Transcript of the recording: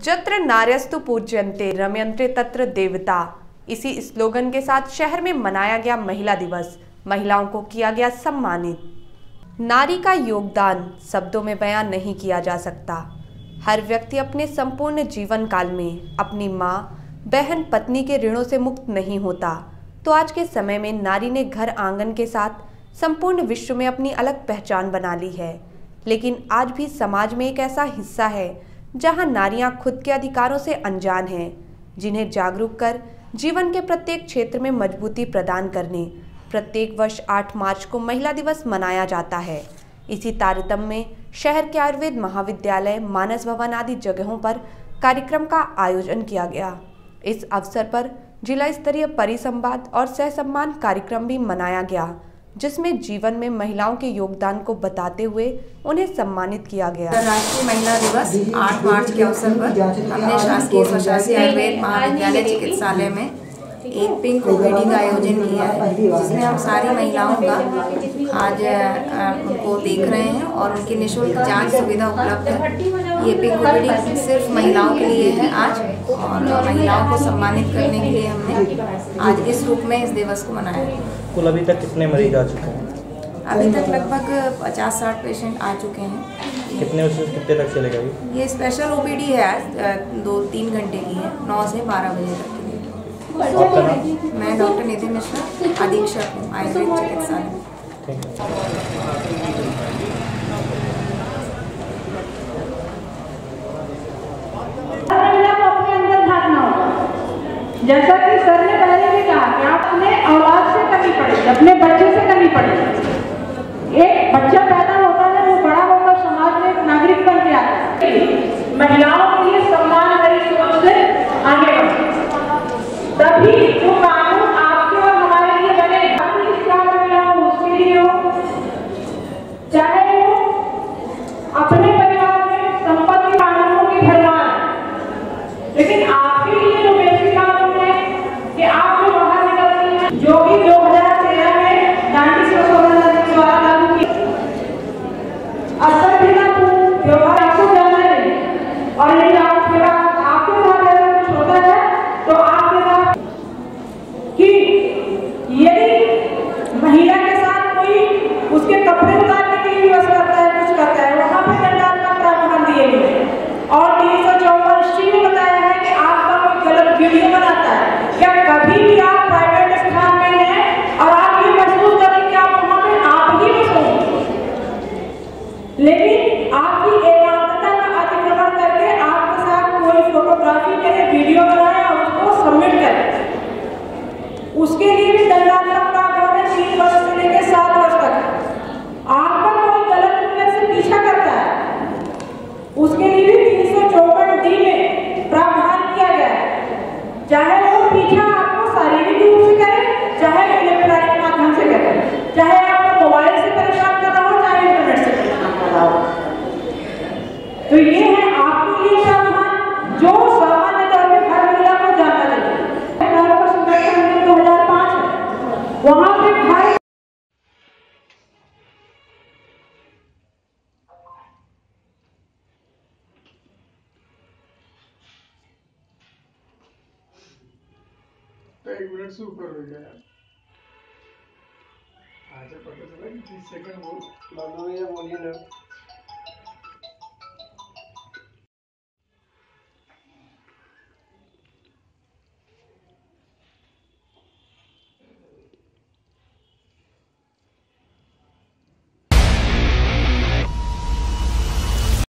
जत्र नार्यस्तु पूज्यन्ते रम्यंत्रे तत्र देवता। इसी स्लोगन के साथ शहर में मनाया गया महिला दिवस। महिलाओं को किया गया सम्मानित। नारी का योगदान शब्दों में बयान नहीं किया जा सकता। हर व्यक्ति अपने संपूर्ण जीवन काल में अपनी माँ, बहन, पत्नी के ऋणों से मुक्त नहीं होता। तो आज के समय में नारी ने घर आँगन के साथ संपूर्ण विश्व में अपनी अलग पहचान बना ली है। लेकिन आज भी समाज में एक ऐसा हिस्सा है जहाँ नारियाँ खुद के अधिकारों से अनजान हैं, जिन्हें जागरूक कर जीवन के प्रत्येक क्षेत्र में मजबूती प्रदान करने, प्रत्येक वर्ष 8 मार्च को महिला दिवस मनाया जाता है। इसी तारतम्य में शहर के आयुर्वेद महाविद्यालय, मानस भवन आदि जगहों पर कार्यक्रम का आयोजन किया गया। इस अवसर पर जिला स्तरीय परिसंवाद और सह सम्मान कार्यक्रम भी मनाया गया। जिसमें जीवन में महिलाओं के योगदान को बताते हुए उन्हें सम्मानित किया गया। राष्ट्रीय महिला दिवस 8 मार्च के अवसर पर हमने शासकीय स्वशासी आयुर्वेद महाविद्यालय चिकित्सालय में एक पिंक ओपीडी का आयोजन किया है जिसमें हम सारी महिलाओं का आज उनको देख रहे हैं और उनकी निःशुल्क जाँच सुविधा उपलब्ध है। ये पिंक ओपीडी सिर्फ़ महिलाओं के लिए है आज और महिलाओं को सम्मानित करने के लिए हमने आज इस रूप में इस दिवस को मनाया है। कुल अभी तक कितने मरीज़ आ चुके हैं? अभी तक लगभग पचास साठ पेशेंट आ चुके हैं। कितने से कितने तक चलेगा ये स्पेशल ओपीडी है आज दो तीन घंटे की है नौ से बारह बजे तक। मैं डॉक्टर नितिन मिश्रा अधीक्षक हूँ आयुर्वेद चिकित्सालय है जैसा कि सर ने पहले भी कहा कि आप अपने औलाद से कमी पड़े अपने बच्चे से कमी पड़े। एक बच्चा पैदा होता है वो बड़ा होकर समाज में एक नागरिक बन के आता है महिलाओं के लिए सम्मान भरी सोच से आगे बढ़े तभी जो कानून आपके और हमारे लिए बने अपनी क्या महिला हो उसके लिए हो चाहे वो अपने परिवार में संपत्ति कानूनों की भरमार है। लेकिन आपके लिए जो बेसिक कानून है कि आप जो बाहर निकलती हैं जो कि 2013 में गांधी संशोधन अधिनियम द्वारा लागू किया असभ्यता पूर्ण व्यवहार आपको जाना है और यदि आपके पास आपके साथ ऐसा कुछ होता है तो आपके साथ कि यदि महिला के साथ कोई उसके कपड़े उतारने के लिए विवश करता है, कुछ करता है। वहाँ पर दंडात्मक का प्रावधान दिए हुए और तीन सौ चौवन सी में बताया है कि आपका कोई गलत वीडियो बनाता है। क्या कभी भी आप प्राइवेट स्थान में हैं और आप ये महसूस करें कि आप वहाँ पे आप ही बस होंगे लेकिन आपकी एकांतता का अतिक्रमण करके आपके साथ कोई फोटोग्राफी करे वीडियो बनाए और उसको सबमिट करे। उसके लिए भी दंडात्मक तो एक मिनट से ऊपर हो गया आजा पता चला कि तीस सेकंड बोल बोलो भैया बोलिए ना